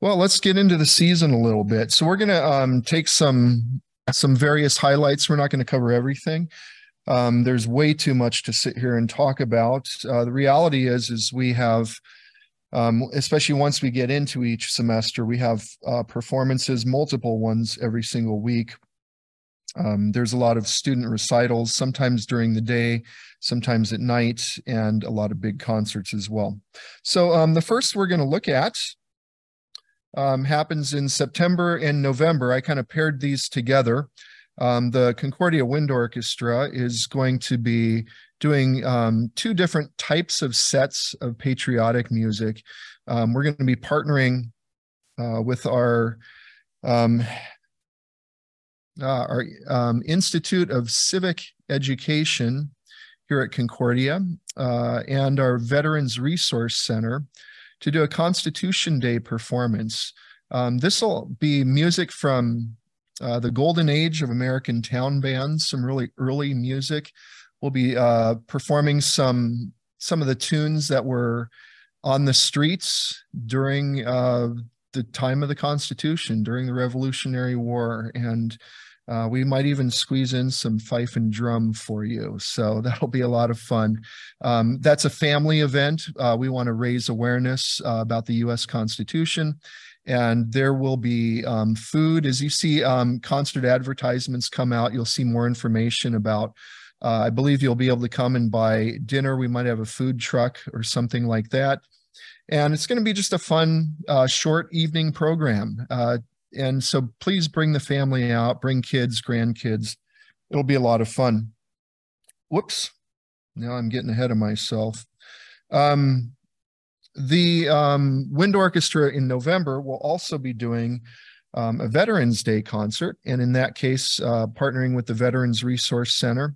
Well, let's get into the season a little bit. So we're going to um, take some some various highlights. We're not going to cover everything. Um, there's way too much to sit here and talk about. Uh, the reality is, is we have, um, especially once we get into each semester, we have uh, performances, multiple ones every single week. Um, there's a lot of student recitals, sometimes during the day, sometimes at night, and a lot of big concerts as well. So um, the first we're going to look at um, happens in September and November. I kind of paired these together. Um, the Concordia Wind Orchestra is going to be doing um, two different types of sets of patriotic music. Um, we're going to be partnering uh, with our um, uh, our um, Institute of Civic Education here at Concordia uh, and our Veterans Resource Center to do a Constitution Day performance. Um, this will be music from uh, the golden age of American town bands, some really early music. We'll be uh, performing some some of the tunes that were on the streets during uh, the time of the Constitution, during the Revolutionary War, and uh, we might even squeeze in some fife and drum for you. So that'll be a lot of fun. Um, that's a family event. Uh, we want to raise awareness uh, about the U.S. Constitution and there will be um, food. As you see um, concert advertisements come out, you'll see more information about. Uh, I believe you'll be able to come and buy dinner. We might have a food truck or something like that. And it's going to be just a fun, uh, short evening program. Uh, and so please bring the family out, bring kids, grandkids. It'll be a lot of fun. Whoops. Now I'm getting ahead of myself. Um, the um, Wind Orchestra in November will also be doing um, a Veterans Day concert, and in that case, uh, partnering with the Veterans Resource Center.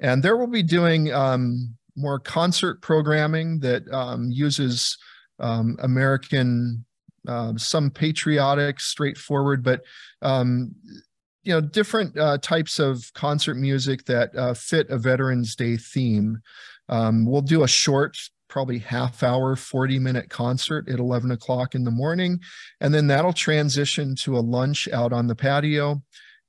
And there will be doing um, more concert programming that um, uses um, American, uh, some patriotic, straightforward, but um, you know, different uh, types of concert music that uh, fit a Veterans Day theme. we'll do a short probably half hour 40 minute concert at 11 o'clock in the morning and then that'll transition to a lunch out on the patio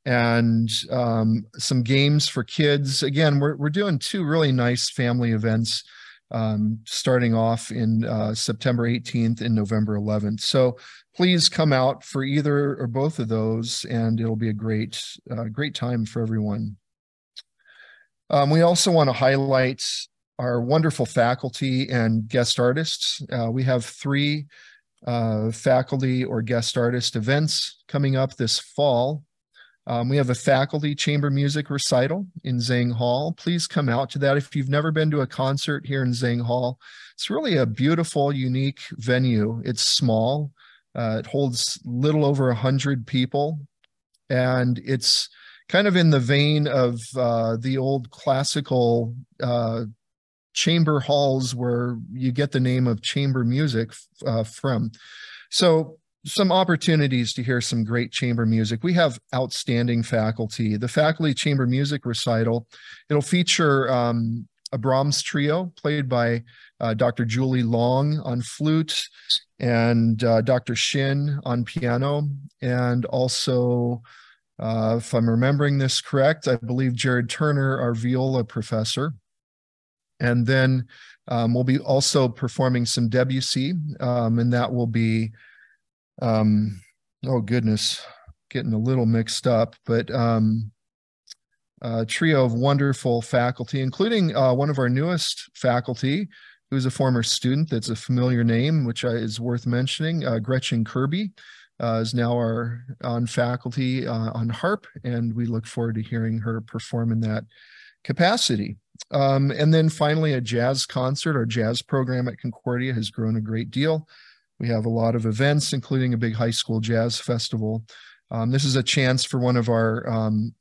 and um, some games for kids again we're, we're doing two really nice family events um, starting off in uh, september 18th and november 11th so please come out for either or both of those and it'll be a great uh, great time for everyone um, we also want to highlight our wonderful faculty and guest artists. Uh, we have three uh, faculty or guest artist events coming up this fall. Um, we have a faculty chamber music recital in Zhang Hall. Please come out to that if you've never been to a concert here in Zhang Hall. It's really a beautiful, unique venue. It's small. Uh, it holds little over a hundred people, and it's kind of in the vein of uh, the old classical uh, chamber halls where you get the name of chamber music uh, from. So some opportunities to hear some great chamber music. We have outstanding faculty. The faculty chamber music recital, it'll feature um, a Brahms trio played by uh, Dr. Julie Long on flute and uh, Dr. Shin on piano, and also, uh, if I'm remembering this correct, I believe Jared Turner, our viola professor. And then um, we'll be also performing some Debussy, um, and that will be, um, oh goodness, getting a little mixed up, but um, a trio of wonderful faculty, including uh, one of our newest faculty, who's a former student that's a familiar name, which is worth mentioning, uh, Gretchen Kirby. Uh, is now our on faculty uh, on harp, and we look forward to hearing her perform in that capacity. Um, and then finally, a jazz concert. Our jazz program at Concordia has grown a great deal. We have a lot of events, including a big high school jazz festival. Um, this is a chance for one of our um,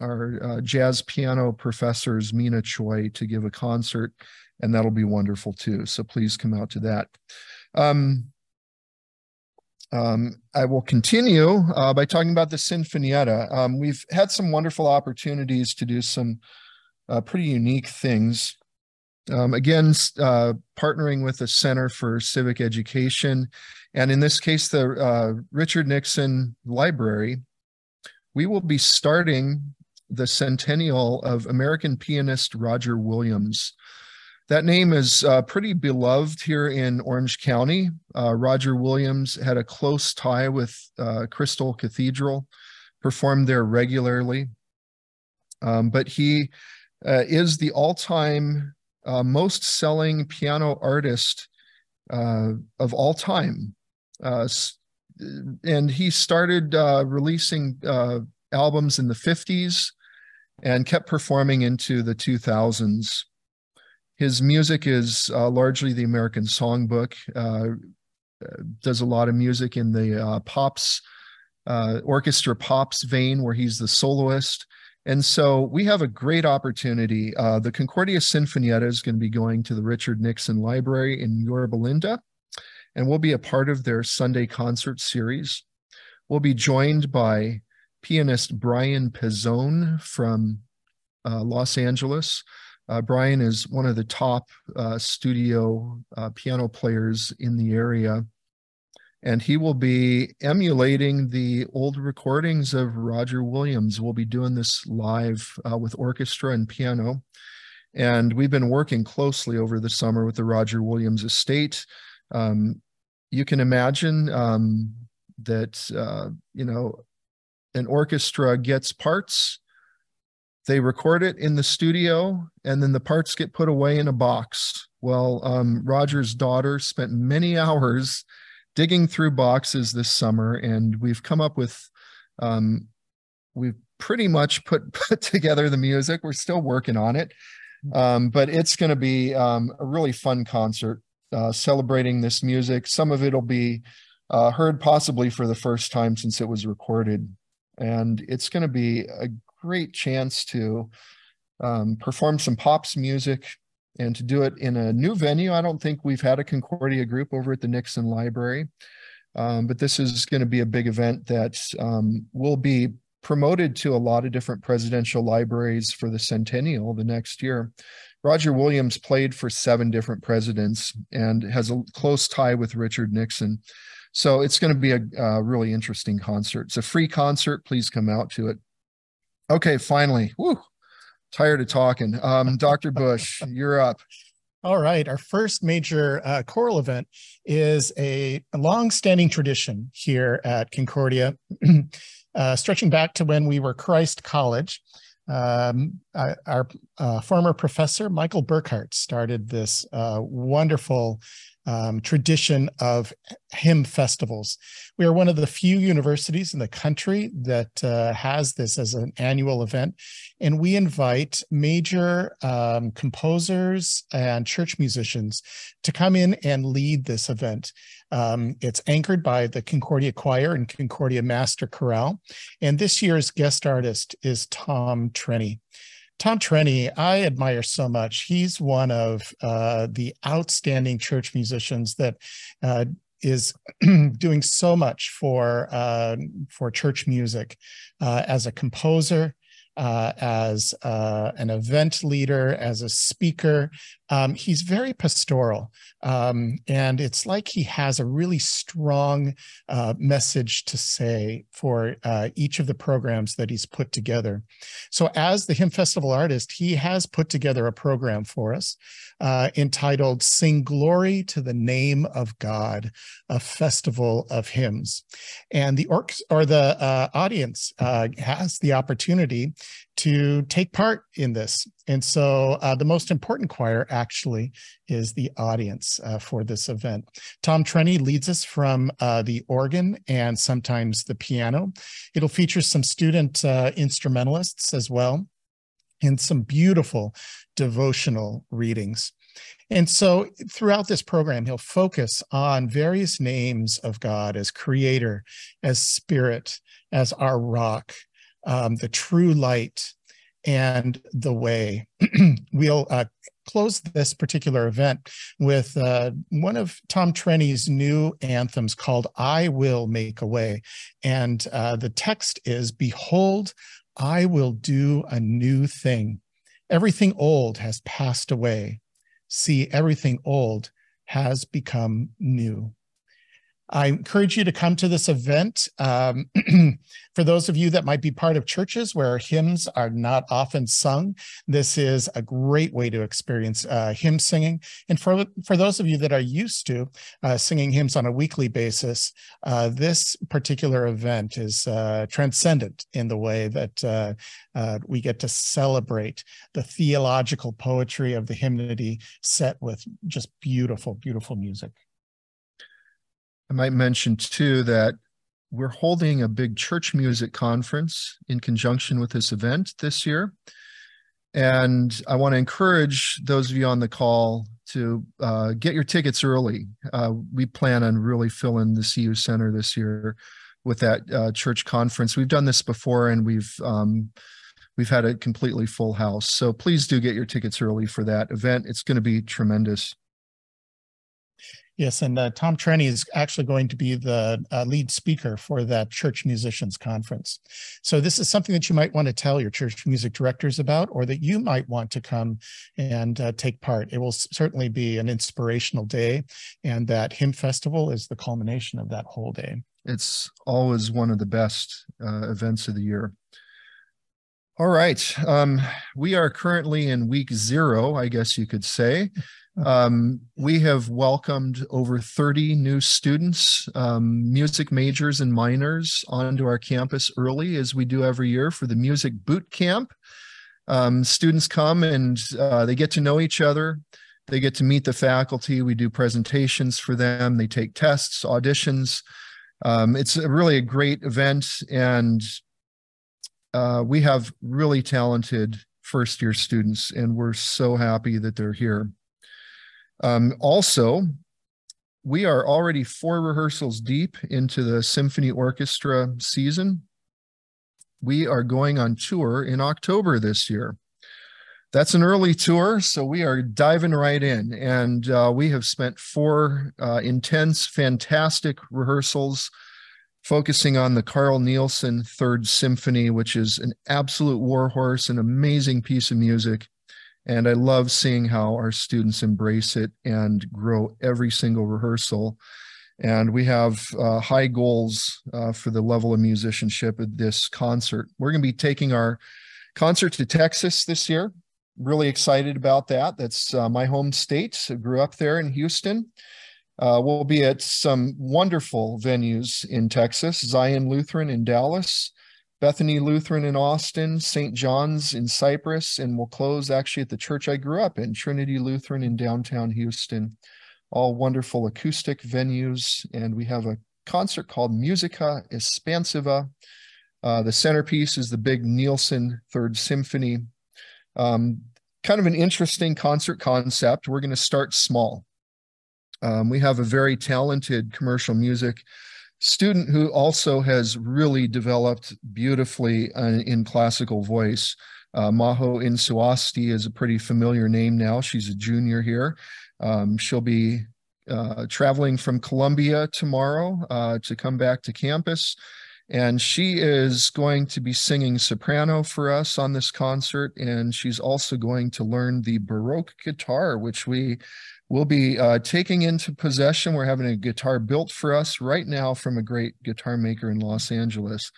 our uh, jazz piano professors, Mina Choi, to give a concert, and that'll be wonderful too. So please come out to that. Um, um, I will continue uh, by talking about the Sinfonietta. Um, we've had some wonderful opportunities to do some uh, pretty unique things Um, again, uh, partnering with the Center for Civic Education, and in this case, the uh, Richard Nixon Library, we will be starting the centennial of American pianist Roger Williams. That name is uh, pretty beloved here in Orange County. Uh, Roger Williams had a close tie with uh, Crystal Cathedral, performed there regularly. Um, but he uh, is the all time uh, most selling piano artist uh, of all time. and he started releasing albums in the 50s and kept performing into the 2000s. His music is uh, largely the American songbook, uh, does a lot of music in the uh, pops, uh, orchestra pops vein, where he's the soloist. And so we have a great opportunity. Uh, the Concordia Sinfonietta is going to be going to the Richard Nixon Library in Yorba Linda, and we'll be a part of their Sunday concert series. We'll be joined by pianist Bryan Pezzone from uh, Los Angeles. Uh, Brian is one of the top uh, studio uh, piano players in the area. And he will be emulating the old recordings of Roger Williams. We'll be doing this live uh, with orchestra and piano. And we've been working closely over the summer with the Roger Williams estate. Um, you can imagine um, that, uh, you know, an orchestra gets parts they record it in the studio and then the parts get put away in a box well um, roger's daughter spent many hours digging through boxes this summer and we've come up with um, we've pretty much put put together the music. We're still working on it um, but it's going to be um, a really fun concert uh, celebrating this music. Some of it will be uh, heard possibly for the first time since it was recorded and it's going to be a great chance to um, perform some pops music and to do it in a new venue. I don't think we've had a Concordia group over at the Nixon Library, um, but this is going to be a big event that um, will be promoted to a lot of different presidential libraries for the centennial the next year. Roger Williams played for seven different presidents and has a close tie with Richard Nixon. So it's going to be a, a really interesting concert. It's a free concert. Please come out to it. Okay, finally. Woo, tired of talking. Um, Dr. Bush, you're up. All right. Our first major uh, choral event is a, a long-standing tradition here at Concordia, uh, stretching back to when we were Christ College. Um, our uh, former professor, Michael Burkhardt, started this uh, wonderful um, tradition of hymn festivals. We are one of the few universities in the country that uh, has this as an annual event, and we invite major um, composers and church musicians to come in and lead this event. Um, it's anchored by the Concordia Choir and Concordia Master Chorale, and this year's guest artist is Tom Trenny. Tom Trenny, I admire so much. He's one of uh, the outstanding church musicians that uh, is doing so much for uh, for church music uh, as a composer, uh, as uh, an event leader, as a speaker. Um, he's very pastoral. Um, and it's like he has a really strong uh, message to say for uh, each of the programs that he's put together. So, as the Hymn Festival artist, he has put together a program for us uh, entitled Sing Glory to the Name of God, a festival of hymns. And the orc or the uh, audience has the opportunity to take part in this. And so uh, the most important choir actually is the audience uh, for this event. Tom Trenny leads us from uh, the organ and sometimes the piano. It'll feature some student uh, instrumentalists as well and some beautiful devotional readings. And so throughout this program, he'll focus on various names of God as creator, as spirit, as our rock, um, the true light, and the way. we'll uh, close this particular event with uh, one of Tom Trenny's new anthems called I Will Make a Way. And uh, the text is Behold, I will do a new thing. Everything old has passed away. see everything old has become new. I encourage you to come to this event. Um, for those of you that might be part of churches where hymns are not often sung, this is a great way to experience uh, hymn singing. And for, for those of you that are used to uh, singing hymns on a weekly basis, uh, this particular event is uh, transcendent in the way that uh, uh, we get to celebrate the theological poetry of the hymnody set with just beautiful, beautiful music. I might mention too that we're holding a big church music conference in conjunction with this event this year. And I want to encourage those of you on the call to uh, get your tickets early. Uh, we plan on really filling the CU Center this year with that uh, church conference. We've done this before, and we've um, we've had a completely full house. So please do get your tickets early for that event. It's going to be tremendous. Yes, and uh, Tom Trenny is actually going to be the uh, lead speaker for that church musicians conference. So this is something that you might want to tell your church music directors about, or that you might want to come and uh, take part. It will certainly be an inspirational day, and that hymn festival is the culmination of that whole day. It's always one of the best uh, events of the year. All right, um, we are currently in week zero, I guess you could say. Um, we have welcomed over 30 new students, um, music majors and minors onto our campus early as we do every year for the music boot camp. Um, students come and uh, they get to know each other. They get to meet the faculty. We do presentations for them. They take tests, auditions. Um, it's a really a great event and uh, we have really talented first year students and we're so happy that they're here. Um, also, we are already four rehearsals deep into the symphony orchestra season. We are going on tour in October this year. That's an early tour, so we are diving right in. And uh, we have spent four uh, intense, fantastic rehearsals focusing on the Carl Nielsen Third Symphony, which is an absolute warhorse, an amazing piece of music. And I love seeing how our students embrace it and grow every single rehearsal. And we have uh, high goals uh, for the level of musicianship at this concert. We're going to be taking our concert to Texas this year. Really excited about that. That's uh, my home state. I grew up there in Houston. Uh, we'll be at some wonderful venues in Texas Zion Lutheran in Dallas, Bethany Lutheran in Austin, St. John's in Cypress, and we'll close actually at the church I grew up in, Trinity Lutheran in downtown Houston. All wonderful acoustic venues. And we have a concert called Musica Espansiva. Uh, the centerpiece is the big Nielsen Third Symphony. Um, kind of an interesting concert concept. We're going to start small. Um, we have a very talented commercial music student who also has really developed beautifully uh, in classical voice. Uh, Maho Insuasti is a pretty familiar name now. She's a junior here. Um, she'll be uh, traveling from Colombia tomorrow uh, to come back to campus. And she is going to be singing soprano for us on this concert. And she's also going to learn the Baroque guitar, which we We'll be uh, taking into possession. We're having a guitar built for us right now from a great guitar maker in Los Angeles.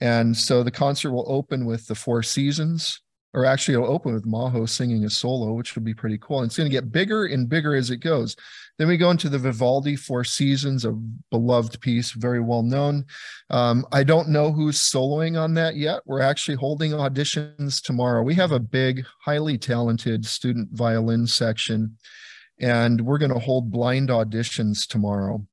And so the concert will open with the Four Seasons, or actually it'll open with Maho singing a solo, which will be pretty cool. And it's going to get bigger and bigger as it goes. Then we go into the Vivaldi Four Seasons, a beloved piece, very well known. Um, I don't know who's soloing on that yet. We're actually holding auditions tomorrow. We have a big, highly talented student violin section and we're going to hold blind auditions tomorrow.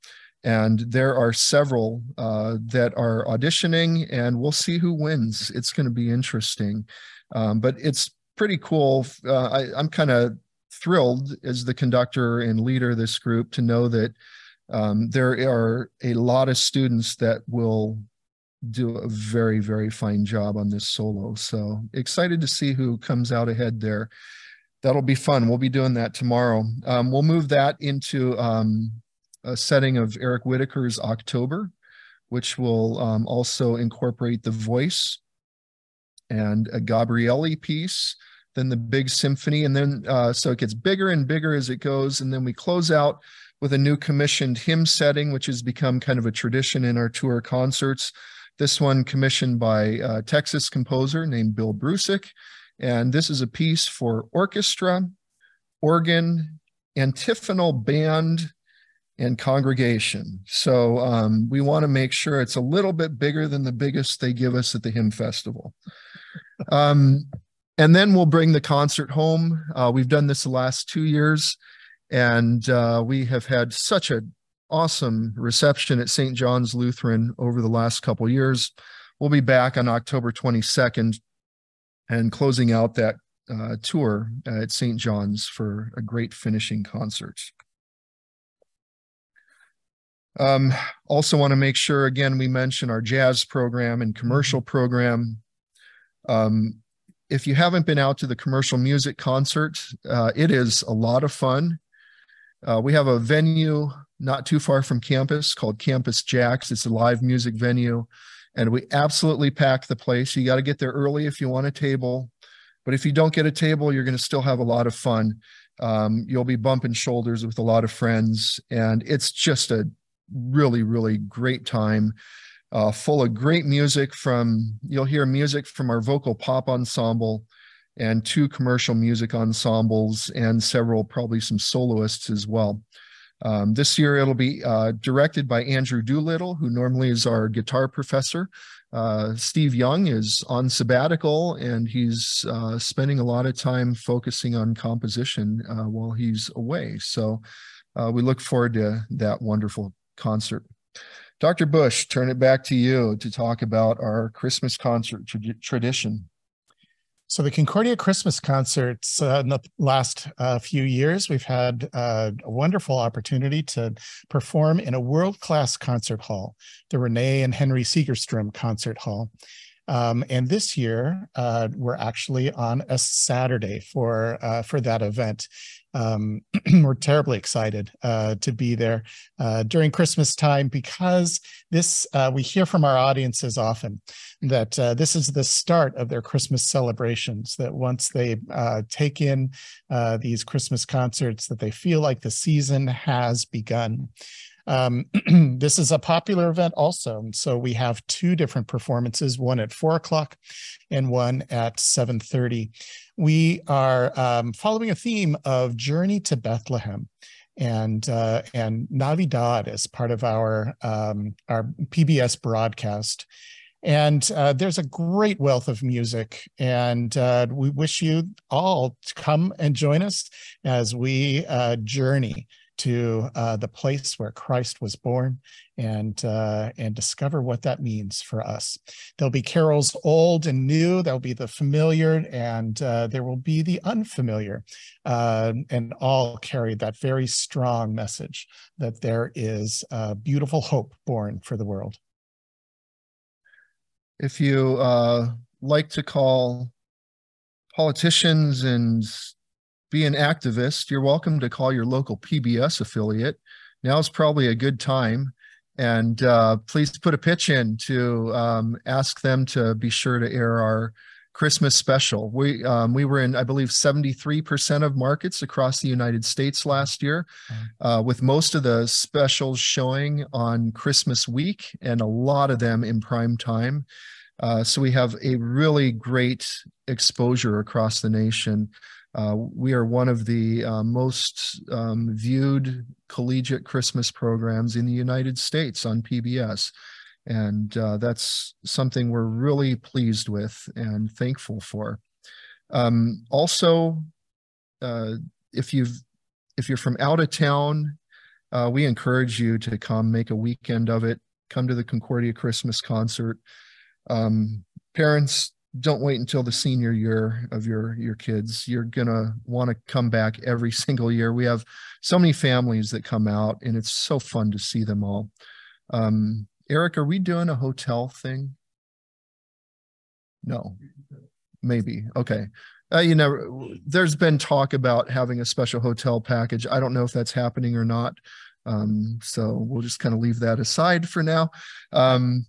And there are several uh, that are auditioning and we'll see who wins. It's going to be interesting. Um, but it's pretty cool. Uh, I, i'm kind of thrilled as the conductor and leader of this group to know that um, there are a lot of students that will do a very very fine job on this solo. So excited to see who comes out ahead there that'll be fun. We'll be doing that tomorrow. Um, we'll move that into um, a setting of Eric Whitacre's October, which will um, also incorporate the voice and a Gabrieli piece then the big symphony. And then, uh, so it gets bigger and bigger as it goes. And then we close out with a new commissioned hymn setting, which has become kind of a tradition in our tour concerts. This one commissioned by a Texas composer named Bill Brusick. And this is a piece for orchestra, organ, antiphonal band, and congregation. So um, we want to make sure it's a little bit bigger than the biggest they give us at the hymn festival. Um, and then we'll bring the concert home. Uh, we've done this the last two years, and uh, we have had such an awesome reception at St. John's Lutheran over the last couple years. We'll be back on October 22nd and closing out that uh, tour at St. John's for a great finishing concert. Um, also want to make sure, again, we mention our jazz program and commercial program. Um, if you haven't been out to the commercial music concert, uh, it is a lot of fun. Uh, we have a venue not too far from campus called Campus Jax. It's a live music venue, and we absolutely pack the place. You got to get there early if you want a table, but if you don't get a table, you're going to still have a lot of fun. Um, you'll be bumping shoulders with a lot of friends, and it's just a really, really great time. Uh, full of great music from you'll hear music from our vocal pop ensemble and two commercial music ensembles and several probably some soloists as well um, this year it'll be uh, directed by andrew doolittle who normally is our guitar professor uh, steve young is on sabbatical and he's uh, spending a lot of time focusing on composition uh, while he's away so uh, we look forward to that wonderful concert. Dr. Bush, turn it back to you to talk about our Christmas concert tra- tradition. So, the Concordia Christmas concerts uh, in the last uh, few years, we've had uh, a wonderful opportunity to perform in a world class concert hall, the Renee and Henry Segerstrom Concert Hall. Um, and this year, uh, we're actually on a Saturday for uh, for that event. Um, we're terribly excited uh, to be there uh, during Christmas time because this uh, we hear from our audiences often that uh, this is the start of their Christmas celebrations. That once they take in these Christmas concerts, that they feel like the season has begun. Um, this is a popular event also. So we have two different performances, one at four o'clock and one at 7.30. We are um, following a theme of Journey to Bethlehem. And uh, and Navidad as part of our um, our PBS broadcast. And uh, there's a great wealth of music, and uh, we wish you all to come and join us as we uh, journey to uh, the place where Christ was born and uh, and discover what that means for us. There'll be carols old and new. There'll be the familiar and uh, there will be the unfamiliar, uh, and all carry that very strong message that there is a beautiful hope born for the world. If you uh, like to call politicians and be an activist, you're welcome to call your local PBS affiliate. Now is probably a good time. And uh, please put a pitch in to um, ask them to be sure to air our Christmas special. We um, we were in, I believe, 73% of markets across the United States last year, mm-hmm. uh, with most of the specials showing on Christmas week and a lot of them in prime time. Uh, so we have a really great exposure across the nation. Uh, we are one of the uh, most um, viewed collegiate Christmas programs in the United States on PBS. And uh, that's something we're really pleased with and thankful for. Um, also, uh, if you've if you're from out of town, uh, we encourage you to come make a weekend of it. Come to the Concordia Christmas concert. Um, parents, don't wait until the senior year of your your kids. You're gonna want to come back every single year. We have so many families that come out and it's so fun to see them all. Um, eric are we doing a hotel thing? No. Maybe. Okay. Uh, you know there's been talk about having a special hotel package. I don't know if that's happening or not. Um, so we'll just kind of leave that aside for now. Um,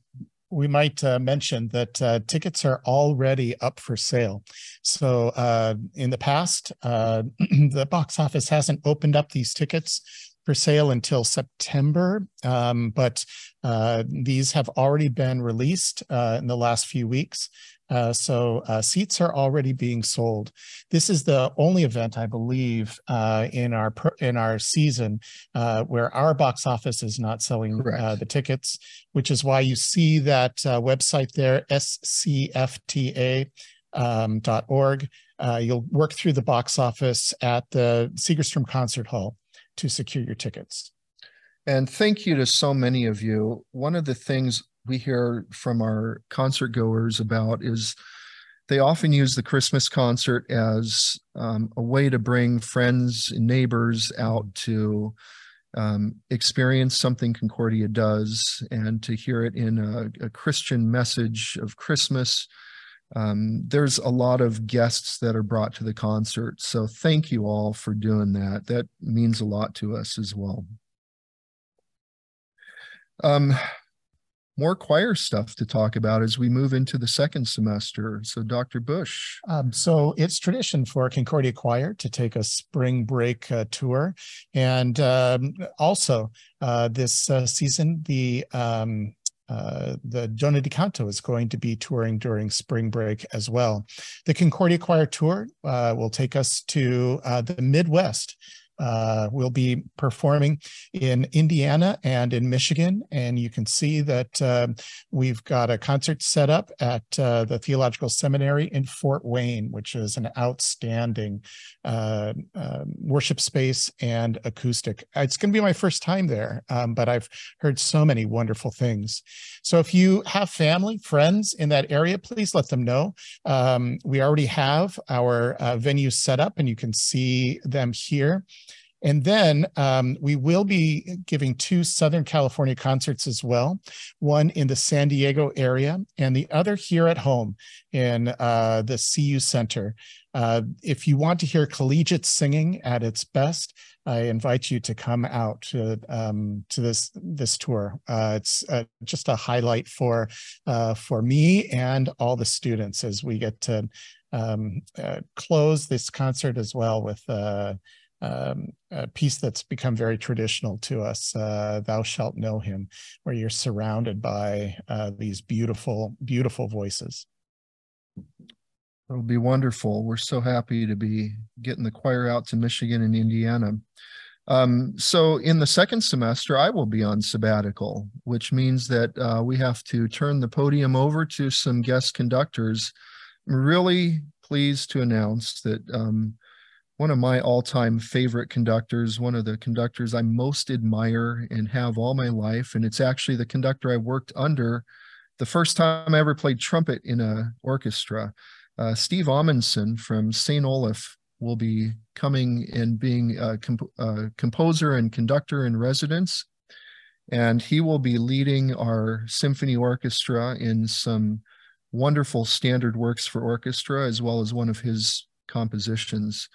we might uh, mention that uh, tickets are already up for sale. So uh, in the past, uh, the box office hasn't opened up these tickets for sale until September, um, but uh, these have already been released uh, in the last few weeks. Uh, so uh, seats are already being sold. This is the only event, I believe, uh, in our in our season uh, where our box office is not selling the tickets, which is why you see that website there, scfta. Um, .org. you'll work through the box office at the Segerstrom Concert Hall to secure your tickets. And thank you to so many of you. One of the things we hear from our concert goers about is they often use the Christmas concert as um, a way to bring friends and neighbors out to um, experience something Concordia does and to hear it in a, a Christian message of Christmas um, there's a lot of guests that are brought to the concert. So thank you all for doing that. That means a lot to us as well. Um, more choir stuff to talk about as we move into the second semester. So, Dr. Bush. Um, so, it's tradition for Concordia Choir to take a spring break uh, tour. And um, also, uh, this uh, season, the um, uh, the Donne di Canto is going to be touring during spring break as well. The Concordia Choir Tour uh, will take us to uh, the Midwest uh, we'll be performing in Indiana and in Michigan. And you can see that uh, we've got a concert set up at uh, the Theological Seminary in Fort Wayne, which is an outstanding uh, um, worship space and acoustic. It's going to be my first time there, um, but I've heard so many wonderful things. So if you have family, friends in that area, please let them know. Um, we already have our uh, venue set up, and you can see them here. And then um, we will be giving two Southern California concerts as well, one in the San Diego area and the other here at home in uh, the CU Center. Uh, if you want to hear collegiate singing at its best, I invite you to come out to um, to this this tour. Uh, it's uh, just a highlight for uh, for me and all the students as we get to um, uh, close this concert as well with uh, um, a piece that's become very traditional to us, uh, Thou Shalt Know Him, where you're surrounded by uh, these beautiful, beautiful voices. It'll be wonderful. We're so happy to be getting the choir out to Michigan and Indiana. Um, so in the second semester, I will be on sabbatical, which means that uh, we have to turn the podium over to some guest conductors. I'm really pleased to announce that um, one of my all-time favorite conductors, one of the conductors I most admire and have all my life. And it's actually the conductor I worked under the first time I ever played trumpet in a orchestra. Uh, Steve Amundson from St. Olaf will be coming and being a comp composer and conductor in residence. And he will be leading our symphony orchestra in some wonderful standard works for orchestra, as well as one of his compositions.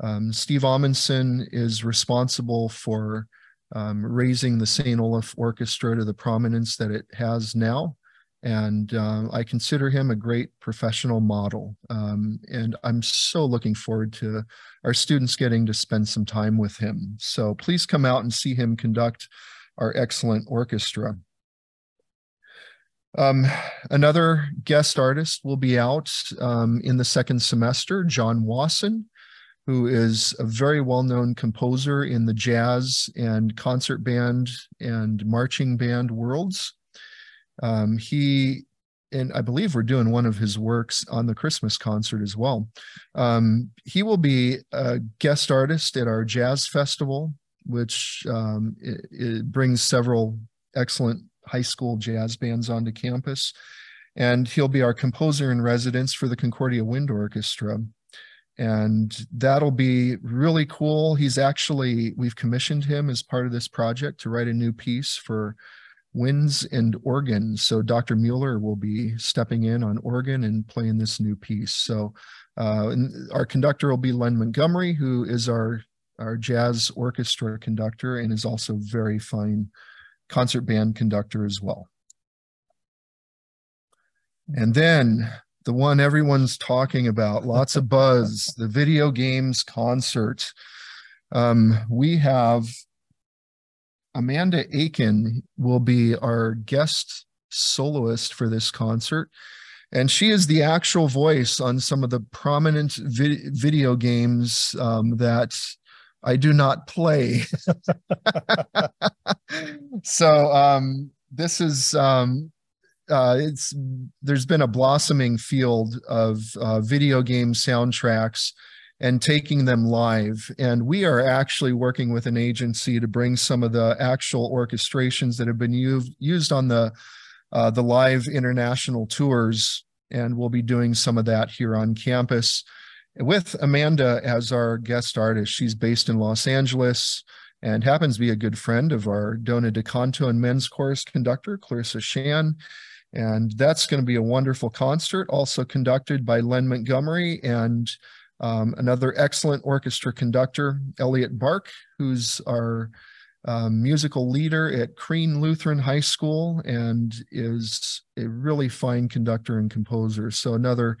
Um, Steve Amundson is responsible for um, raising the St. Olaf Orchestra to the prominence that it has now. And uh, I consider him a great professional model. Um, and I'm so looking forward to our students getting to spend some time with him. So please come out and see him conduct our excellent orchestra. Um, another guest artist will be out um, in the second semester, John Wasson who is a very well-known composer in the jazz and concert band and marching band worlds. Um, he, and I believe we're doing one of his works on the Christmas concert as well. Um, he will be a guest artist at our jazz festival, which um, it, it brings several excellent high school jazz bands onto campus. And he'll be our composer in residence for the Concordia Wind Orchestra and that'll be really cool. He's actually, we've commissioned him as part of this project to write a new piece for winds and organ. So Dr. Mueller will be stepping in on organ and playing this new piece. So uh, our conductor will be Len Montgomery, who is our, our jazz orchestra conductor and is also very fine concert band conductor as well. And then the one everyone's talking about, lots of buzz, the video games concert. Um, we have Amanda Aiken will be our guest soloist for this concert. And she is the actual voice on some of the prominent vi- video games um, that I do not play. so um, this is um, uh, it's there's been a blossoming field of uh, video game soundtracks and taking them live. And we are actually working with an agency to bring some of the actual orchestrations that have been used used on the uh, the live international tours, and we'll be doing some of that here on campus with Amanda as our guest artist. She's based in Los Angeles and happens to be a good friend of our Donne di Canto and men's chorus conductor, Clarissa Shan. And that's going to be a wonderful concert, also conducted by Len Montgomery and um, another excellent orchestra conductor, Elliot Bark, who's our um, musical leader at Crean Lutheran High School and is a really fine conductor and composer. So another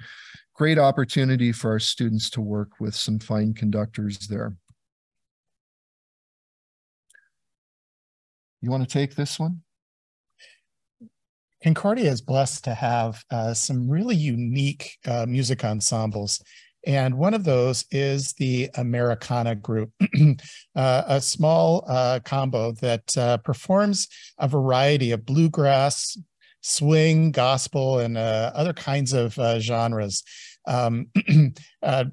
great opportunity for our students to work with some fine conductors there. You want to take this one? Concordia is blessed to have uh, some really unique uh, music ensembles. And one of those is the Americana Group, uh, a small uh, combo that uh, performs a variety of bluegrass, swing, gospel, and uh, other kinds of genres. Um, uh,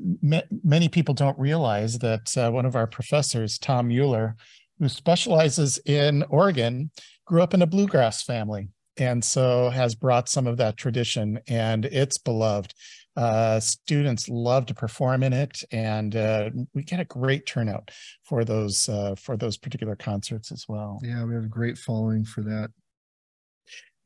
many people don't realize that one of our professors, Tom Mueller, who specializes in organ, grew up in a bluegrass family and so has brought some of that tradition and it's beloved uh, students love to perform in it, and uh, we get a great turnout for those uh, for those particular concerts as well. Yeah, we have a great following for that.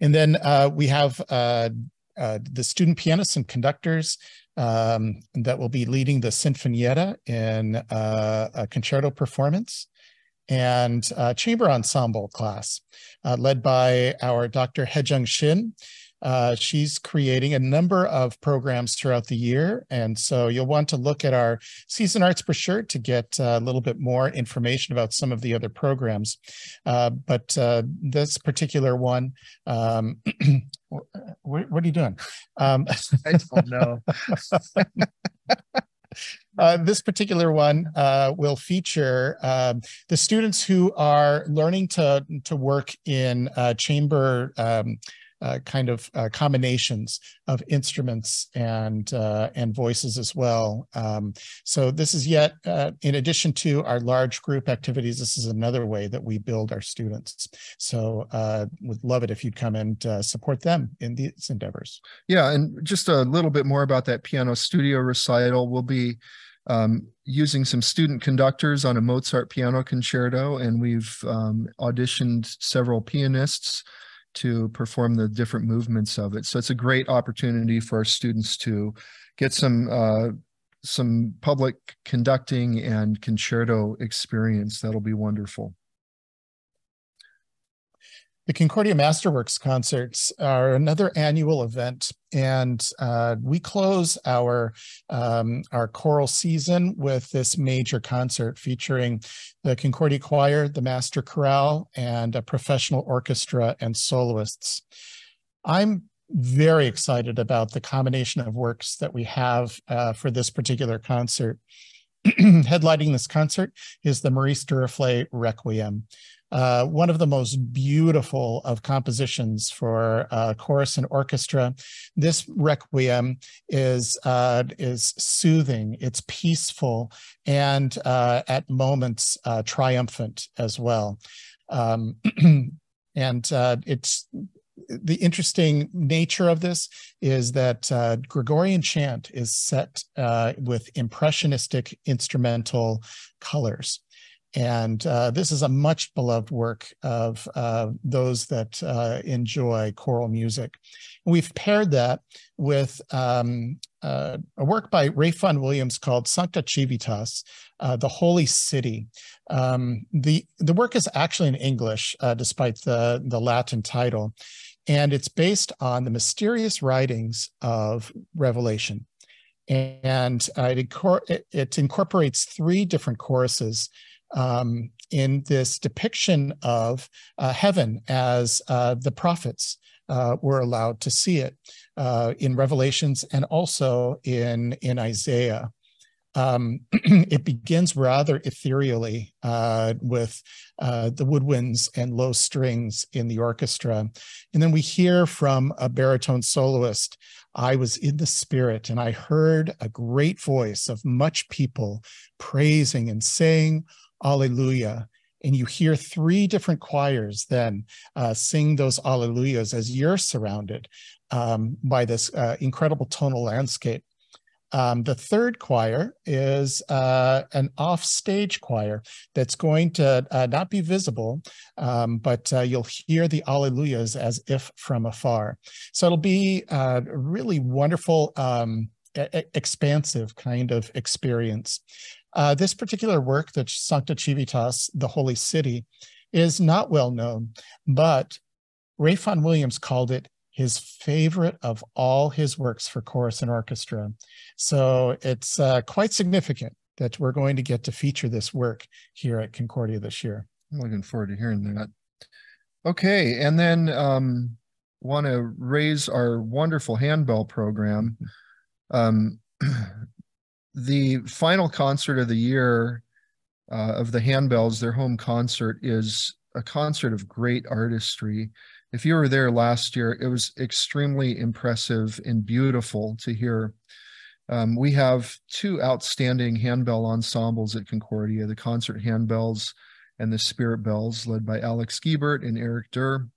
And then uh, we have uh, uh, the student pianists and conductors um, that will be leading the Sinfonietta in a concerto performance and chamber ensemble class led by our Dr. Hejung Shin. Uh, she's creating a number of programs throughout the year. And so you'll want to look at our season arts brochure to get uh, a little bit more information about some of the other programs. Uh, but uh, this particular one, um, what, what, are you doing? Um, I don't know. Uh, this particular one uh, will feature um, the students who are learning to to work in uh, chamber um, uh, kind of uh, combinations of instruments and and voices as well. Um, so this is yet, in addition to our large group activities, this is another way that we build our students. So would love it if you'd come and support them in these endeavors. Yeah, and just a little bit more about that piano studio recital. We'll be um, using some student conductors on a Mozart piano concerto, and we've um, auditioned several pianists to perform the different movements of it. So it's a great opportunity for our students to get some uh, some public conducting and concerto experience. That'll be wonderful. The Concordia Masterworks concerts are another annual event, and uh, we close our um, our choral season with this major concert featuring the Concordia Choir, the Master Chorale, and a professional orchestra and soloists. I'm very excited about the combination of works that we have uh, for this particular concert. Headlining this concert is the Maurice Duruflé Requiem uh, one of the most beautiful of compositions for uh, chorus and orchestra. This requiem is uh, is soothing, it's peaceful, and uh, at moments uh, triumphant as well. Um, and uh, it's the interesting nature of this is that Gregorian chant is set with impressionistic instrumental colors. And uh, this is a much beloved work of uh, those that uh, enjoy choral music. And we've paired that with um, uh, a work by Vaughan Williams called Sancta Civitas, uh, the Holy City. Um, the, the work is actually in English, uh, despite the, the Latin title. And it's based on the mysterious writings of Revelation. And it, it, it, incorporates three different choruses um, in this depiction of uh, heaven as uh, the prophets uh, were allowed to see it uh, in Revelations and also in, in Isaiah. Um, it begins rather ethereally uh, with uh, the woodwinds and low strings in the orchestra. And then we hear from a baritone soloist I was in the spirit and I heard a great voice of much people praising and saying, Alleluia. And you hear three different choirs then uh, sing those Alleluias as you're surrounded um, by this uh, incredible tonal landscape. Um, the third choir is uh, an off-stage choir that's going to uh, not be visible, um, but uh, you'll hear the Alleluias as if from afar. So it'll be uh, a really wonderful, um, expansive kind of experience. Uh, this particular work, the Sancta Civitas, the Holy City, is not well known, but Vaughan Williams called it his favorite of all his works for chorus and orchestra. So it's uh, quite significant that we're going to get to feature this work here at Concordia this year. I'm looking forward to hearing that. Okay, and then um, want to raise our wonderful handbell program. Um, the final concert of the year uh, of the handbells, their home concert, is a concert of great artistry if you were there last year, it was extremely impressive and beautiful to hear. Um, we have two outstanding handbell ensembles at Concordia, the concert handbells and the spirit bells led by Alex Guebert and Eric Durr.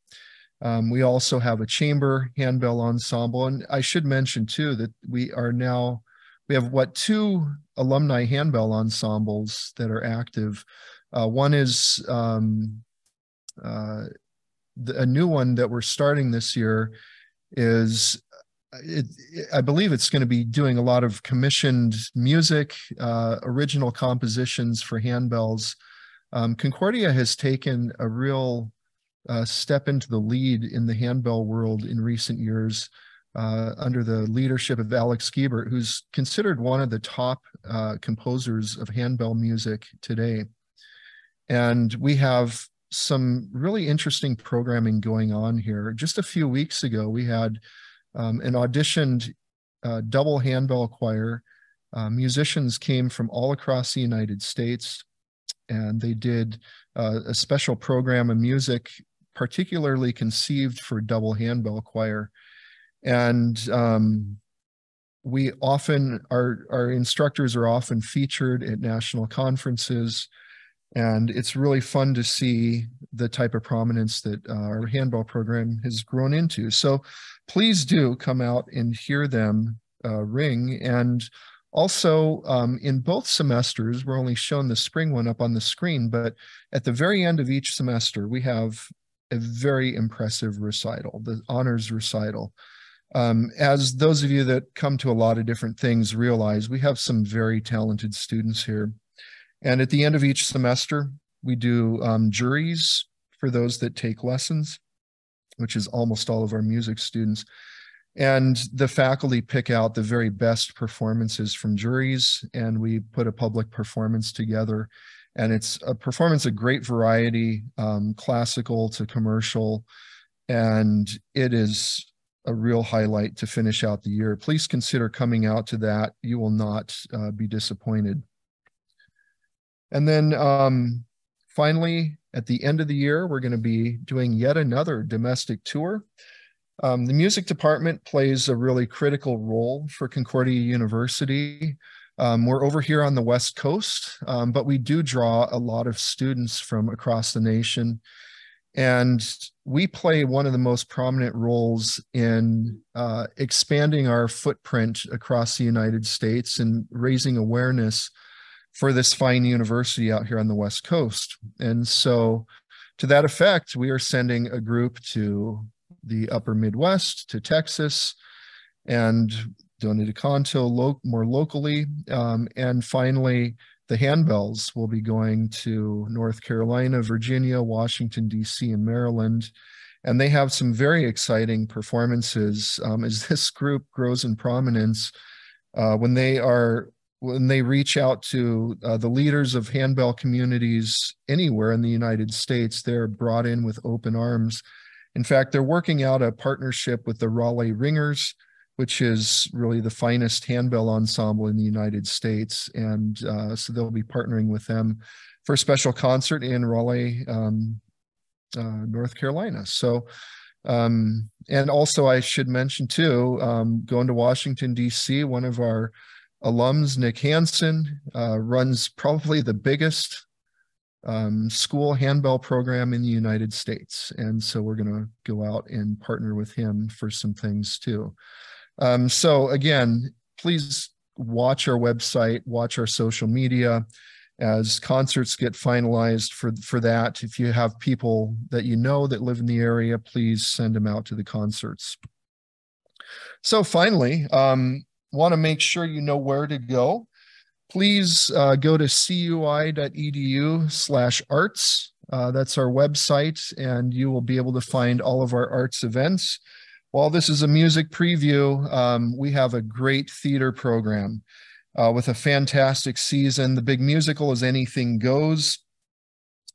Um, we also have a chamber handbell ensemble. And I should mention too that we are now, we have what two alumni handbell ensembles that are active. Uh, one is um, uh, a new one that we're starting this year is it, I believe it's going to be doing a lot of commissioned music, uh, original compositions for handbells. Um, Concordia has taken a real uh, step into the lead in the handbell world in recent years uh, under the leadership of Alex Guebert, who's considered one of the top uh, composers of handbell music today. And we have some really interesting programming going on here. Just a few weeks ago, we had um, an auditioned uh, double handbell choir. Uh, musicians came from all across the United States, and they did uh, a special program of music particularly conceived for double handbell choir. And um, we often, our, our instructors are often featured at national conferences and it's really fun to see the type of prominence that uh, our handbell program has grown into. So please do come out and hear them uh, ring. And also um, in both semesters, we're only showing the spring one up on the screen, but at the very end of each semester, we have a very impressive recital, the honors recital. Um, as those of you that come to a lot of different things realize, we have some very talented students here. And at the end of each semester, we do um, juries for those that take lessons, which is almost all of our music students. And the faculty pick out the very best performances from juries, and we put a public performance together. And it's a performance of great variety, um, classical to commercial. And it is a real highlight to finish out the year. Please consider coming out to that. You will not uh, be disappointed. And then um, finally, at the end of the year, we're going to be doing yet another domestic tour. Um, the music department plays a really critical role for Concordia University. Um, we're over here on the West Coast, um, but we do draw a lot of students from across the nation. And we play one of the most prominent roles in uh, expanding our footprint across the United States and raising awareness for this fine university out here on the West Coast. And so, to that effect, we are sending a group to the upper Midwest, to Texas, and Donne di Canto lo- more locally. Um, and finally, the handbells will be going to North Carolina, Virginia, Washington, D.C., and Maryland. and they have some very exciting performances um, as this group grows in prominence. Uh, when they are when they reach out to uh, the leaders of handbell communities anywhere in the United States, they're brought in with open arms. In fact, they're working out a partnership with the Raleigh Ringers, which is really the finest handbell ensemble in the United States. And uh, so they'll be partnering with them for a special concert in Raleigh, um, uh, North Carolina. So, um, and also I should mention too, um, going to Washington, D.C., one of our alums, Nick Hansen, uh, runs probably the biggest um, school handbell program in the United States. And so we're going to go out and partner with him for some things too. Um, so again, please watch our website, watch our social media as concerts get finalized for, for that. If you have people that you know that live in the area, please send them out to the concerts. So finally, um, want to make sure you know where to go, please uh, go to cui.edu slash arts. Uh, that's our website, and you will be able to find all of our arts events. While this is a music preview, um, we have a great theater program uh, with a fantastic season. The big musical is Anything Goes.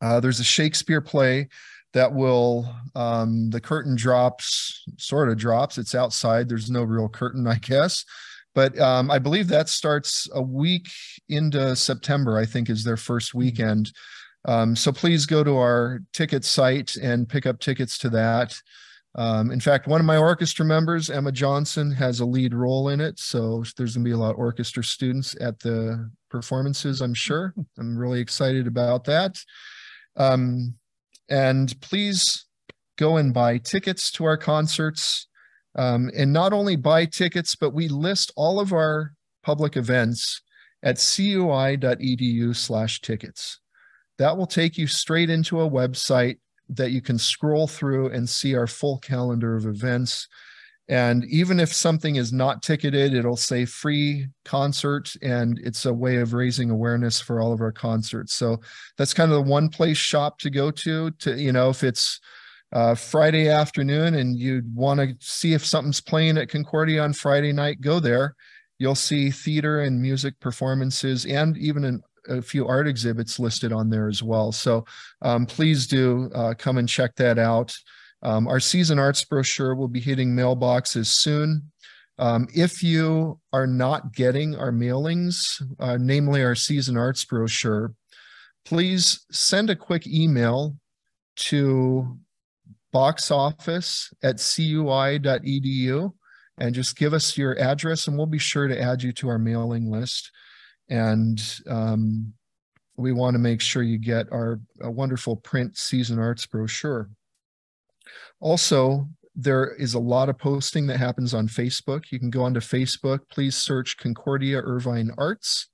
Uh, there's a Shakespeare play that will um, the curtain drops sort of drops it's outside there's no real curtain i guess but um, I believe that starts a week into September, I think is their first mm-hmm. weekend. Um, so please go to our ticket site and pick up tickets to that. Um, in fact, one of my orchestra members, Emma Johnson, has a lead role in it. So there's going to be a lot of orchestra students at the performances, I'm sure. I'm really excited about that. Um, and please go and buy tickets to our concerts. Um, and not only buy tickets, but we list all of our public events at cui.edu slash tickets. That will take you straight into a website that you can scroll through and see our full calendar of events. And even if something is not ticketed, it'll say free concert, and it's a way of raising awareness for all of our concerts. So that's kind of the one place shop to go to. To you know, if it's uh, Friday afternoon and you want to see if something's playing at Concordia on Friday night, go there. You'll see theater and music performances and even an, a few art exhibits listed on there as well. So um, please do uh, come and check that out. Um, our season arts brochure will be hitting mailboxes soon. Um, if you are not getting our mailings, uh, namely our season arts brochure, please send a quick email to box office at cui.edu and just give us your address and we'll be sure to add you to our mailing list. And um, we want to make sure you get our wonderful print season arts brochure. Also, there is a lot of posting that happens on Facebook. You can go onto Facebook, please search Concordia Irvine Arts.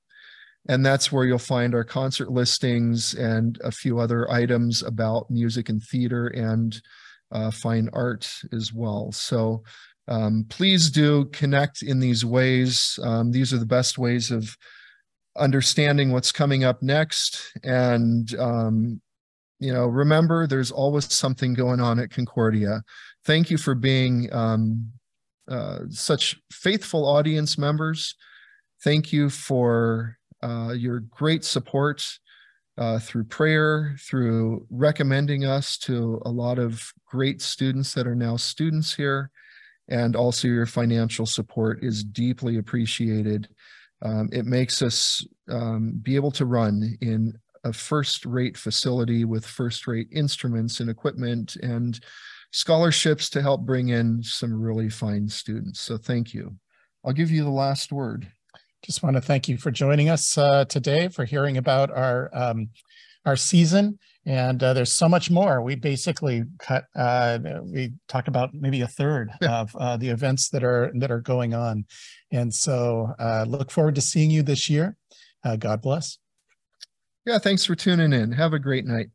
And that's where you'll find our concert listings and a few other items about music and theater and uh, fine art as well. So um, please do connect in these ways. Um, these are the best ways of understanding what's coming up next. And, um, you know, remember, there's always something going on at Concordia. Thank you for being um, uh, such faithful audience members. Thank you for uh, your great support uh, through prayer, through recommending us to a lot of great students that are now students here, and also your financial support is deeply appreciated. Um, it makes us um, be able to run in a first-rate facility with first-rate instruments and equipment and scholarships to help bring in some really fine students. So thank you. I'll give you the last word. Just want to thank you for joining us uh, today, for hearing about our um, our season. And uh, there's so much more. We basically cut. Uh, we talk about maybe a third yeah. of uh, the events that are that are going on, and so uh, look forward to seeing you this year. Uh, God bless. Yeah, thanks for tuning in. Have a great night.